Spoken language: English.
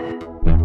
that.